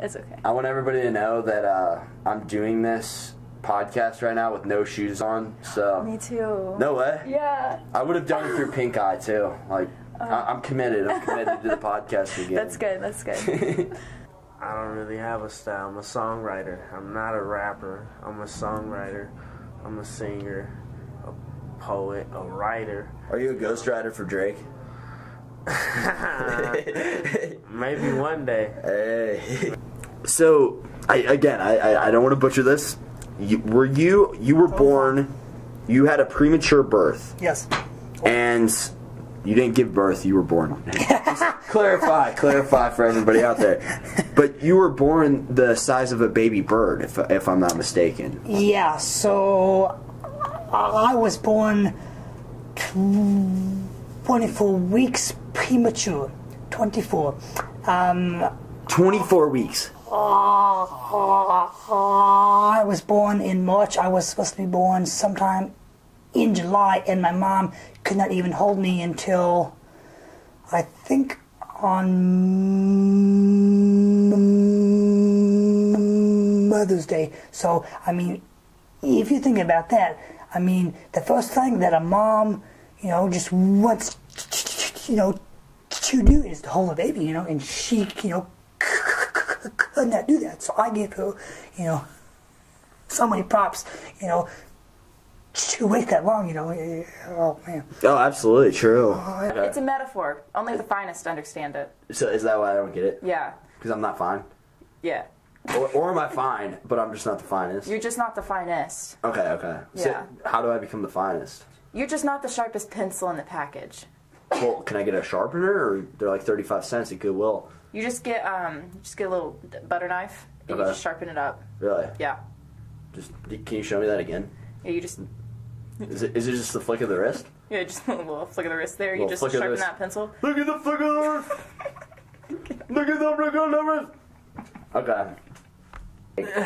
It's okay. I want everybody to know that uh, I'm doing this podcast right now with no shoes on. So Me too. no way. Yeah. I would have done it through pink eye too. Like I- I'm committed. I'm committed to the podcast again. That's good. That's good. I don't really have a style. I'm a songwriter. I'm not a rapper. I'm a songwriter. I'm a singer, a poet, a writer. Are you a ghostwriter for Drake? Maybe one day. Hey. So, I, again, I, I, don't want to butcher this. You, were you you were born? You had a premature birth, Yes. and you didn't give birth. You were born. Clarify, clarify for everybody out there. But you were born the size of a baby bird, if if I'm not mistaken. Yeah, so I was born 24 weeks premature. 24. Um, 24 weeks. Oh, I was born in March. I was supposed to be born sometime in July, and my mom could not even hold me until I think on Mother's Day. So, I mean, if you think about that, I mean, the first thing that a mom, you know, just wants, you know, to do is to hold a baby, you know, and she, you know, could not do that. So I give her, you know, so many props, you know, to wait that long, you know. Oh man. Oh, absolutely true. Oh, it's a metaphor. Only the finest understand it. So is that why I don't get it? Yeah. Because I'm not fine, Yeah. or, or am I fine? But I'm just not the finest. You're just not the finest. Okay, okay. So Yeah. how do I become the finest? You're just not the sharpest pencil in the package. Well, can I get a sharpener, or they're like thirty-five cents at Goodwill? You just get um, just get a little butter knife and you just sharpen it up. Really? Yeah. Just can you show me that again? Yeah. You just Is it is it just the flick of the wrist? yeah, just a little flick of the wrist there. You just flick of the sharpen that pencil. Look at the flick of the wrist. Look at the flick of the wrist. Okay.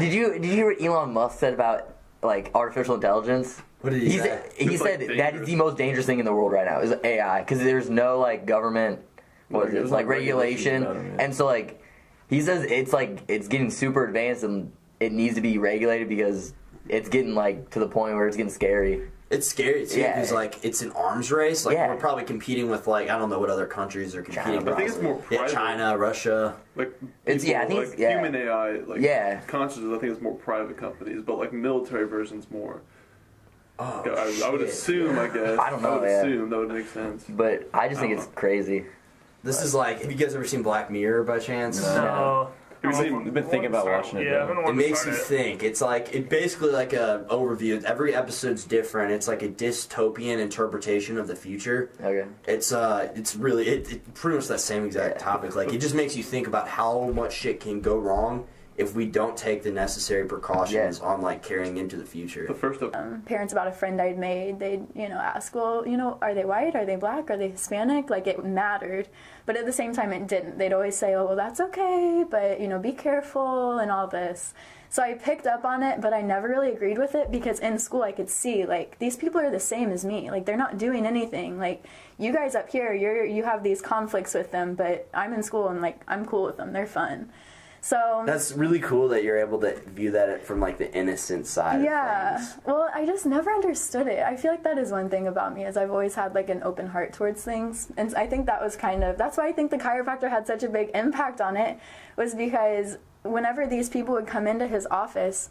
Did you did you hear what Elon Musk said about like artificial intelligence? What did he He say? said, he It's, said like, that is the most dangerous thing in the world right now is AI because there's no like government what is it There's like no regulation regulation about it, yeah. and so like he says it's like it's getting super advanced and it needs to be regulated because it's getting like to the point where it's getting scary. It's scary too Yeah. because like it's an arms race. Like Yeah. we're probably competing with like I don't know what other countries are competing. China. I think it's more yeah, private. China, Russia. Like It's- yeah, I think like it's- yeah. human AI, like Yeah. consciousness. I think it's more private companies, but like military versions more. Oh, I, I would shit. assume, I guess. I don't know, would yeah. assume that would make sense. But I just think I it's don't crazy. This is like. Have you guys ever seen Black Mirror by chance? No. Have you seen? I've been thinking about watching it, Yeah, though. I've been It makes you start think. It's like it basically like a overview. Every episode's different. It's like a dystopian interpretation of the future. Okay. It's uh, it's really it, it pretty much that same exact Yeah. topic. Like it just makes you think about how much shit can go wrong if we don't take the necessary precautions on like carrying into the The future. first of um, Parents about a friend I'd made, they'd you know ask, well, you know, are they white? Are they black? Are they Hispanic? Like it mattered, but at the same time it didn't. They'd always say, oh, well, that's okay, but you know, be careful and all this. So I picked up on it, but I never really agreed with it because in school I could see like these people are the same as me. Like they're not doing anything. Like you guys up here, you're you have these conflicts with them, but I'm in school and like I'm cool with them. They're fun. So That's really cool that you're able to view that from like the innocent side. yeah. Well, I just never understood it. I feel like that is one thing about me is I've always had like an open heart towards things. And I think that was kind of that's why I think the chiropractor had such a big impact on it was because whenever these people would come into his office,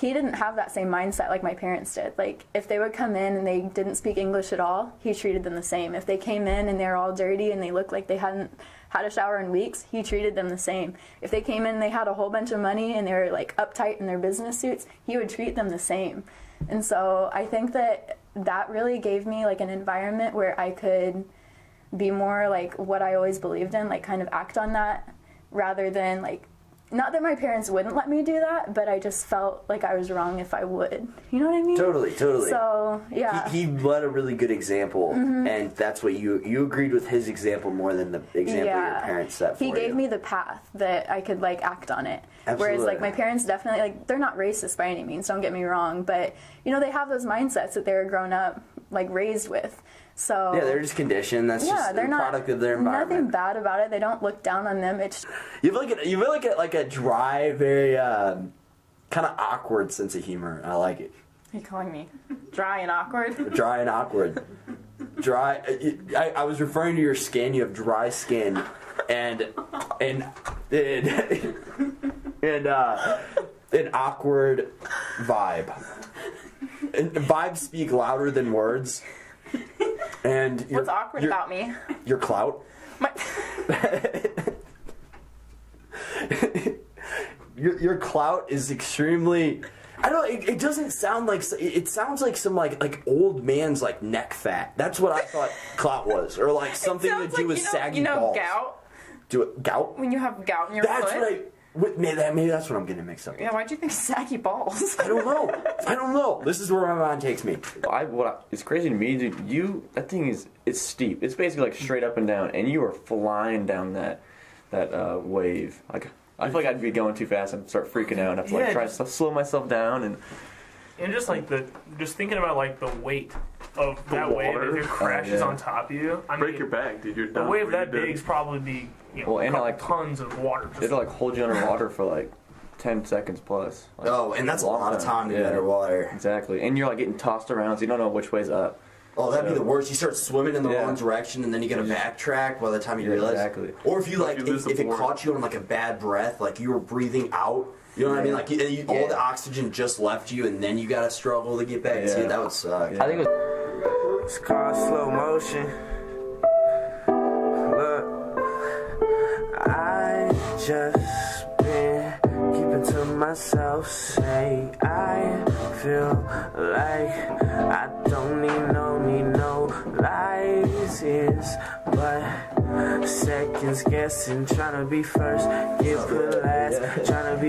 he didn't have that same mindset like my parents did. Like if they would come in and they didn't speak English at all, he treated them the same. If they came in and they're all dirty and they looked like they hadn't had a shower in weeks, he treated them the same. If they came in they had a whole bunch of money and they were like uptight in their business suits, he would treat them the same. And so I think that that really gave me like an environment where I could be more like what I always believed in, like kind of act on that rather than like not that my parents wouldn't let me do that, but I just felt like I was wrong if I would. You know what I mean? Totally, totally. So yeah. He, he led a really good example, Mm-hmm. and that's what you you agreed with his example more than the example your parents set for he gave you. me the path that I could like act on it. Whereas like my parents definitely like they're not racist by any means, don't get me wrong, but you know they have those mindsets that they were grown up like raised with. So Yeah, they're just conditioned. That's yeah, just they're a not product of their nothing bad about it. They don't look down on them. It's You look at you look at like a dry, very um, kind of awkward sense of humor. I like it. you calling me dry and awkward. Dry and awkward. Dry. I, I was referring to your skin. You have dry skin, and and and, and uh, an awkward vibe. And vibes speak louder than words. And your- What's awkward your- about me? Your clout. My, your your clout is extremely. I don't. It, it doesn't sound like. It sounds like some like like old man's like neck fat. That's what I thought clout was, or like something to do like, with you know, saggy you know balls. gout Do it gout. when you have gout in your That's foot. what I. What, maybe, that, maybe that's what I'm getting mixed up. with. Yeah, why'd you think saggy balls? I don't know. I don't know. This is where my mind takes me. I what I, it's crazy to me, dude. You that thing is it's steep. It's basically like straight up and down, and you are flying down that that uh, wave. Like I feel like I'd be going too fast and start freaking out. and have to like Yeah, try to slow myself down and And just like the, just thinking about like the weight of that wave if it crashes oh, yeah. on top of you. I Break mean, your back, dude. You're a wave that big is probably be you know Well, and, like, tons of water. Just it'll like hold you underwater for like ten seconds plus. Like, Oh, and that's a long lot of time to Yeah. be underwater. Exactly, and you're like getting tossed around, so you don't know which way's up. Oh, that'd be the worst. You start swimming in the Yeah. wrong direction, and then you gotta backtrack by the time you Yeah, realize. exactly. Or if you like, you if, if it caught you on like a bad breath, like you were breathing out. You know what I mean? Like you, you, all the oxygen just left you, and then you gotta struggle to get back. See, Yeah. that would suck. Yeah. I think it was It's called slow motion. Look, I just been keeping to myself. Say I feel like I don't need no, need no lies. Is but seconds guessing, trying to be first, get put last.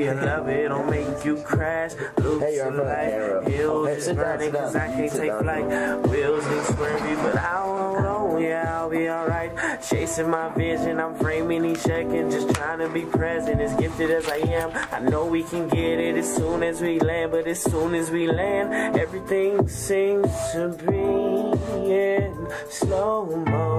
Be a lover, don't make you crash. Lose Hey, you're in front of the light, camera. hills Hey, sit burning 'cause. I can't Sit take down. flight. Wheels get swervy, but I don't know. Yeah, I'll be alright. Chasing my vision, I'm framing each second, just trying to be present. As gifted as I am, I know we can get it as soon as we land. But as soon as we land, everything seems to be in slow motion.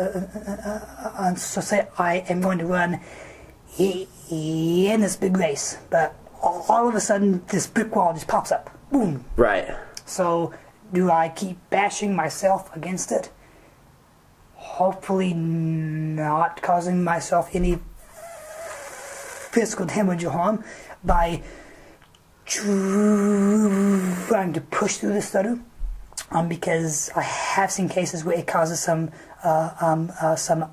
Um, so say I am going to run in this big race, but all of a sudden this brick wall just pops up. Boom. Right. So do I keep bashing myself against it? Hopefully not causing myself any physical damage or harm by trying to push through the stutter. Um, because I have seen cases where it causes some uh, um, uh, some uh,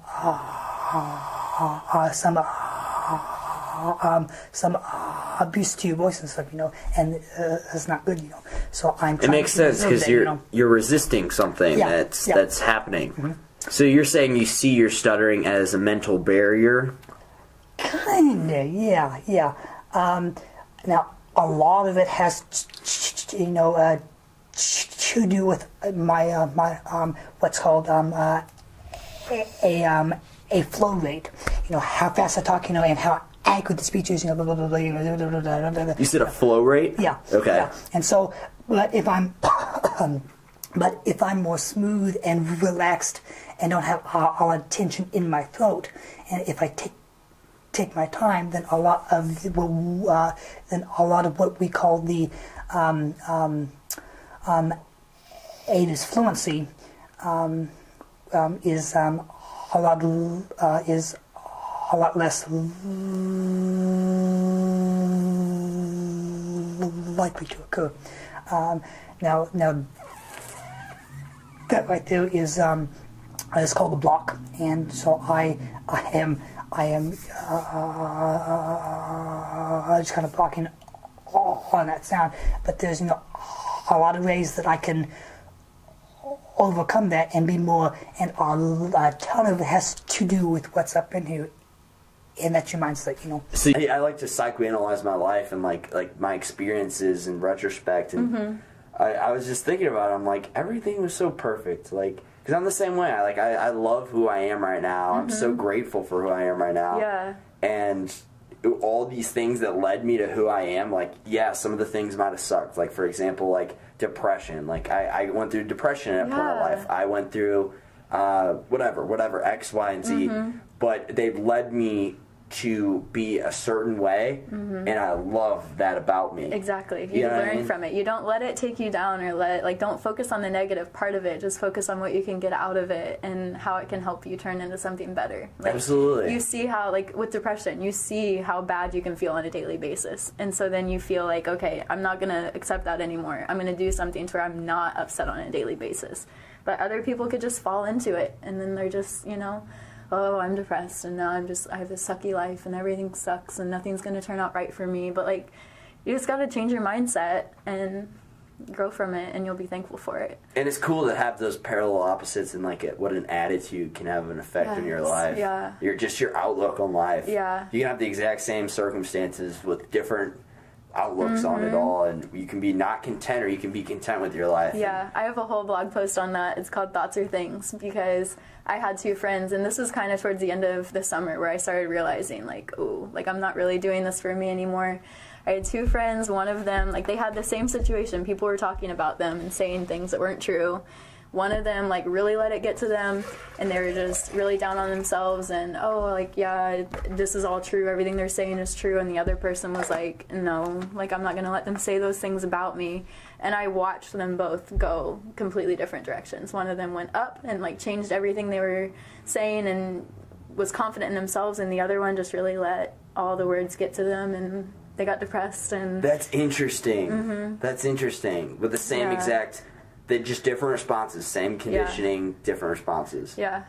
uh, some uh, um, some uh, abuse to your voice and stuff, you know, and uh, it's not good, you know. So I'm. It makes sense because you're you know. you're resisting something Yeah, that's yeah. That's happening. So you're saying you see your stuttering as a mental barrier. Kinda, yeah, yeah. Um, now, a lot of it has, you know, uh, to do with my uh, my um, what's called um, uh, a, a um, a flow rate. You know, how fast I talk, you know, and how accurate the speech is. You know, blah blah blah. blah, you blah, blah, blah, blah, blah. You said a flow rate. Yeah. Okay. yeah. And so, but if I'm, but if I'm more smooth and relaxed and don't have a, a lot tension in my throat, and if I take take my time, then a lot of uh, then a lot of what we call the um, um, um, a disfluency um, um, is um, a lot uh, is a lot less likely to occur. Um, now, now that right there is um, is called a block, and so I I am I am uh, just kind of blocking on that sound. But there's you know a lot of ways that I can overcome that and be more, and a, a ton of it has to do with what's up in here, and that's your mindset, you know. So I, I like to psychoanalyze my life and like like my experiences in retrospect, and mm-hmm. I, I was just thinking about. It, I'm like everything was so perfect, like because I'm the same way. I like I, I love who I am right now. I'm so mm-hmm. grateful for who I am right now. Yeah. and all these things that led me to who I am, like yeah, some of the things might have sucked. Like for example, like depression. Like I, I went through depression at a point in my life. I went through uh, whatever, whatever X, Y, and Z. Mm-hmm. But they've led me to be a certain way, and I love that about me. Mm-hmm. Exactly. You You know what I learn mean? from it. You don't let it take you down or let like don't focus on the negative part of it. Just focus on what you can get out of it and how it can help you turn into something better. Like, Absolutely. You see how like with depression, you see how bad you can feel on a daily basis. And so then you feel like, okay, I'm not going to accept that anymore. I'm going to do something to where I'm not upset on a daily basis. But other people could just fall into it and then they're just, you know, oh, I'm depressed and now I'm just I have this sucky life and everything sucks and nothing's going to turn out right for me. But like you just got to change your mindset and grow from it and you'll be thankful for it. And it's cool to have those parallel opposites and like it, what an attitude can have an effect on your life. yeah. Your just your outlook on life. Yeah. You can have the exact same circumstances with different outlooks on Mm-hmm. it all, and you can be not content or you can be content with your life. Yeah, I have a whole blog post on that. It's called Thoughts or Things because I had two friends, and this was kind of towards the end of the summer where I started realizing, like, oh, like I'm not really doing this for me anymore. I had two friends, one of them, like, they had the same situation. People were talking about them and saying things that weren't true. One of them, like, really let it get to them, and they were just really down on themselves, and, oh, like, yeah, this is all true. Everything they're saying is true. And the other person was like, no, like, I'm not going to let them say those things about me and I watched them both go completely different directions. One of them went up and like changed everything they were saying and was confident in themselves, and the other one just really let all the words get to them and they got depressed and That's interesting. That's interesting. With the same Mm-hmm. Yeah. exact, they just different responses, same conditioning, different responses. yeah,